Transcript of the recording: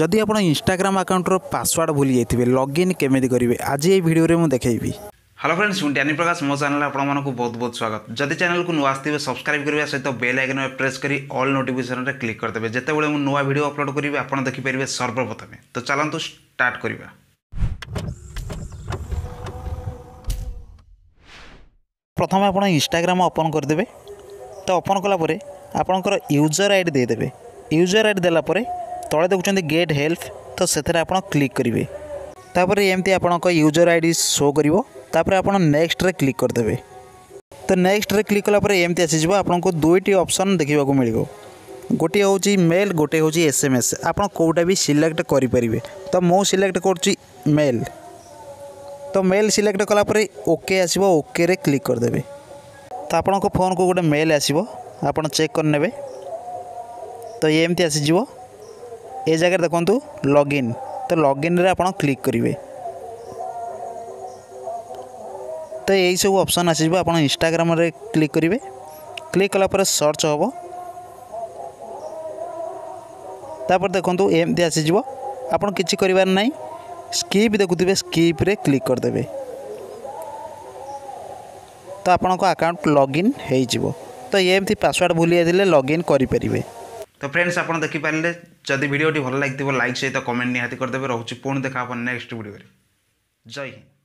ଯଦି ଆପଣ Instagram ଆକାଉଣ୍ଟର password ଭୁଲି ଯାଇଥିବେ ଲଗ୍ଇନ୍ କେମିତି କରିବେ ଆଜି ଏହି ଭିଡ଼ିଓରେ ମୁଁ ଦେଖାଇବି ହ୍ୟାଲୋ ଫ୍ରେଣ୍ଡସ୍ ମୁଁ ଡ୍ୟାନି ପ୍ରକାଶ ମୋ ଚ୍ୟାନେଲ୍ ଆପଣମାନଙ୍କୁ ବହୁତ ବହୁତ ସ୍ୱାଗତ ଯଦି ଚ୍ୟାନେଲ୍କୁ ନୂଆ ଆସିଥିବେ ସବସ୍କ୍ରାଇବ୍ କରିବା ସହିତ ବେଲ୍ ଆଇକନ୍ରେ ପ୍ରେସ୍ କରି ଅଲ୍ ନୋଟିଫିକେସନ୍ରେ କ୍ଲିକ୍ କରିଦେବେ ଯେତେବେଳେ ମୁଁ ନୂଆ ଭିଡ଼ିଓ ଅପଲୋଡ଼ କରିବି ଆପଣ ଦେଖିପାରିବେ ସର୍ବପ୍ରଥମେ ତ ଚାଲନ୍ତୁ ଷ୍ଟାର୍ଟ କରିବା ପ୍ରଥମେ ଆପଣ ଇନଷ୍ଟାଗ୍ରାମ ଓପନ୍ କରିଦେବେ ତ ଓପନ୍ କଲା ପରେ ଆପଣଙ୍କର ୟୁଜର୍ ଆଇ ଡ଼ି ଦେଇଦେବେ ୟୁଜର୍ ଆଇ ଡ଼ି ଦେଲା ପରେ ତଳେ ଦେଖୁଛନ୍ତି ଗେଟ୍ ହେଲ୍ପ ତ ସେଥିରେ ଆପଣ କ୍ଲିକ୍ କରିବେ ତାପରେ ଏମିତି ଆପଣଙ୍କ ୟୁଜର୍ ଆଇ ଡ଼ି ଶୋ କରିବ ତାପରେ ଆପଣ ନେକ୍ସଟରେ କ୍ଲିକ୍ କରିଦେବେ ତ ନେକ୍ସଟରେ କ୍ଲିକ୍ କଲା ପରେ ଏମିତି ଆସିଯିବ ଆପଣଙ୍କୁ ଦୁଇଟି ଅପସନ୍ ଦେଖିବାକୁ ମିଳିବ ଗୋଟିଏ ହେଉଛି ମେଲ୍ ଗୋଟିଏ ହେଉଛି ଏସ୍ ଏମ୍ ଏସ୍ ଆପଣ କେଉଁଟା ବି ସିଲେକ୍ଟ କରିପାରିବେ ତ ମୁଁ ସିଲେକ୍ଟ କରୁଛି ମେଲ୍ ତ ମେଲ୍ ସିଲେକ୍ଟ କଲା ପରେ ଓକେ ଆସିବ ଓକେରେ କ୍ଲିକ୍ କରିଦେବେ ତ ଆପଣଙ୍କ ଫୋନ୍କୁ ଗୋଟେ ମେଲ୍ ଆସିବ ଆପଣ ଚେକ୍ କରିନେବେ ତ ଏମିତି ଆସିଯିବ ଏ ଜାଗାରେ ଦେଖନ୍ତୁ ଲଗ୍ଇନ୍ ତ ଲଗ୍ଇନ୍ରେ ଆପଣ କ୍ଲିକ୍ କରିବେ ତ ଏଇସବୁ ଅପସନ୍ ଆସିଯିବ ଆପଣ ଇନଷ୍ଟାଗ୍ରାମରେ କ୍ଲିକ୍ କରିବେ କ୍ଲିକ୍ କଲା ପରେ ସର୍ଚ୍ଚ ହେବ ତାପରେ ଦେଖନ୍ତୁ ଏମିତି ଆସିଯିବ ଆପଣ କିଛି କରିବାର ନାହିଁ ସ୍କିପ୍ ଦେଖୁଥିବେ ସ୍କିପ୍ରେ କ୍ଲିକ୍ କରିଦେବେ ତ ଆପଣଙ୍କ ଆକାଉଣ୍ଟ ଲଗ୍ଇନ୍ ହୋଇଯିବ ତ ଏମିତି ପାସୱାର୍ଡ଼ ଭୁଲି ଯାଇଥିଲେ ଲଗ୍ଇନ୍ କରିପାରିବେ তো ଫ୍ରେଣ୍ଡସ୍ ଆପଣ ଦେଖିପାରିଲେ ଯଦି ଭିଡ଼ିଓଟି ଭଲ ଲାଗିଥିବ ଲାଇକ୍ ସହିତ କମେଣ୍ଟ ନିହାତି କରିଦେବେ ରହୁଛି ପୁଣି ଦେଖା ହେବ ନେକ୍ସଟ ଭିଡ଼ିଓରେ ଜୟ ହିନ୍ଦ